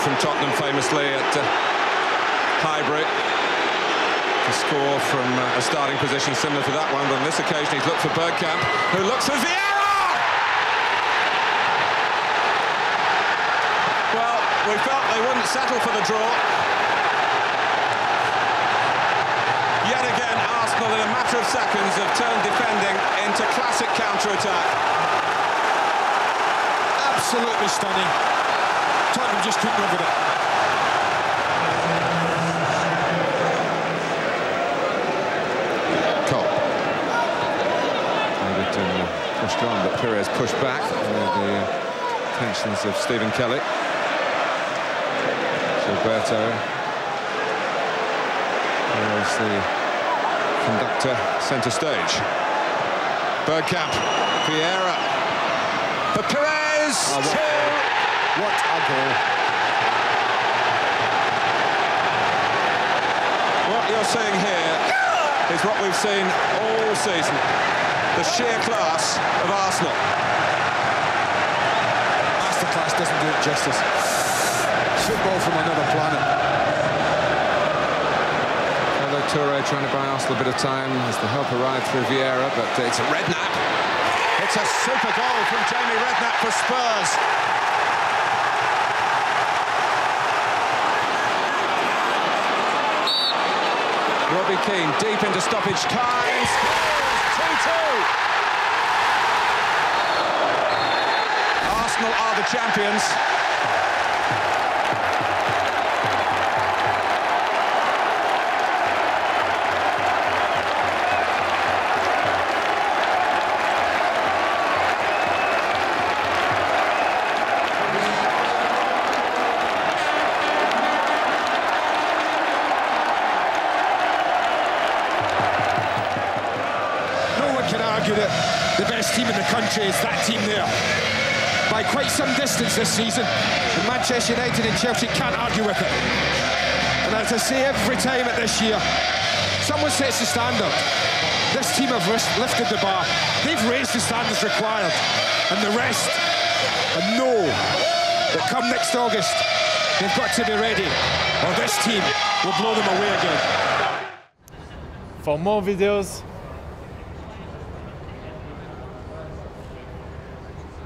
from Tottenham famously at uh, Highbury to score from uh, a starting position similar to that one, but on this occasion he's looked for Bergkamp, who looks for Vieira! Well, we felt they wouldn't settle for the draw. Yet again, Arsenal in a matter of seconds have turned defending into classic counter-attack. Absolutely stunning. Couldn't over it. Cole. Everton uh, pushed on, but Pires pushed back with the uh, tensions of Stephen Kelly. Gilberto. Pires, the conductor, centre stage. Bergkamp. Vieira. For Pires! Oh, what, two. what a goal. You're seeing here is what we've seen all season. The sheer class of Arsenal. Masterclass doesn't do it justice. Football from another planet. Kolo Toure trying to buy Arsenal a bit of time as the help arrived through Vieira, but uh, it's a Redknapp. It's a super goal from Jamie Redknapp for Spurs. Robbie Keane deep into stoppage time. 2-2. Arsenal are the champions. Argue that the best team in the country is that team there. By quite some distance this season. And Manchester United and Chelsea can't argue with it. And as I say every time at this year, someone sets the standard. This team have lifted the bar. They've raised the standards required. And the rest, and know that come next August, they've got to be ready, or this team will blow them away again. For more videos,